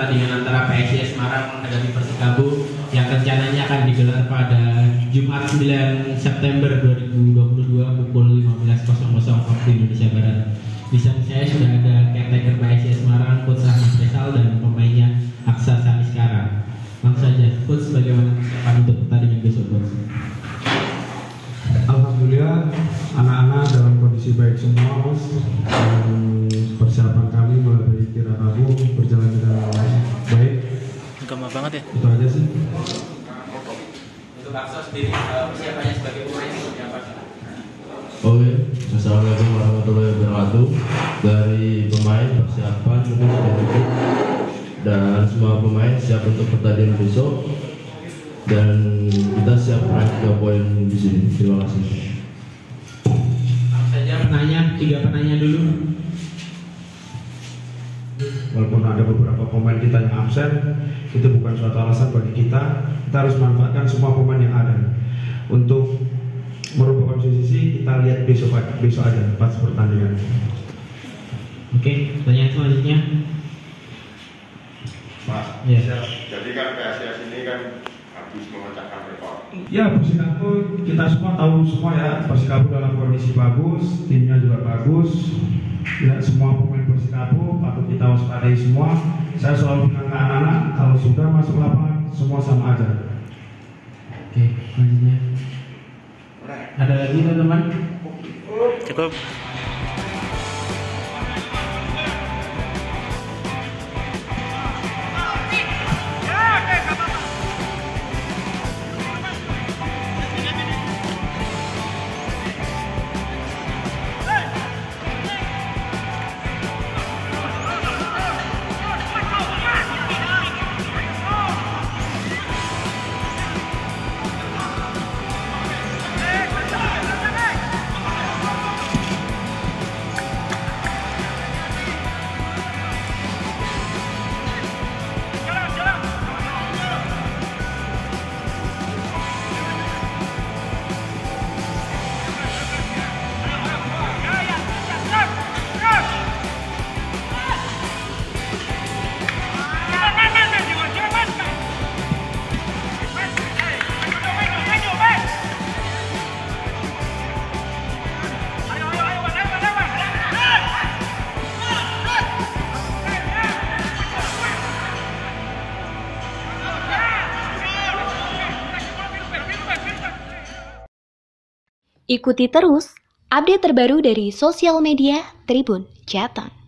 pertandingan antara PSIS Semarang menghadapi Persikabo yang rencananya akan digelar pada Jumat 9 September 2022 pukul 15.00 waktu Indonesia Barat. Di samping saya sudah ada caretaker PSIS Semarang, Coach Ahmad Faisal dan pemainnya Aksa Saniskara. Langsung saja, Coach bagaimana persiapan untuk pertandingan besok, Coach? Alhamdulillah anak-anak dalam kondisi baik semua Mas. Dan persiapan Gama banget ya. itu aja sih Untuk Aksa sendiri persiapannya sebagai pemain seperti apa? Oke, Assalamualaikum warahmatullahi wabarakatuh. Dari pemain persiapan mungkin sudah cukup dan semua pemain siap untuk pertandingan besok dan kita siap meraih tiga poin di sini. Terima kasih. Langsung saja penanya, tiga penanya dulu. Walaupun ada beberapa pemain kita yang absen itu bukan suatu alasan bagi kita kita harus manfaatkan semua pemain yang ada untuk merubah posisi kita lihat besok besok aja pas pertandingan Oke, pertanyaan selanjutnya. Mas, Iya. jadi kan PSIS ini kan habis memecahkan rekor. Ya Persikabo kita semua tahu semua ya Persikabo dalam kondisi bagus, timnya juga bagus. Ya semua pemain Persikabo waspadai semua. Saya selalu bilang ke anak-anak kalau sudah masuk lapangan semua sama aja. Oke, selanjutnya. Ada lagi teman-teman? Cukup. Ikuti terus update terbaru dari sosial media Tribun Jateng.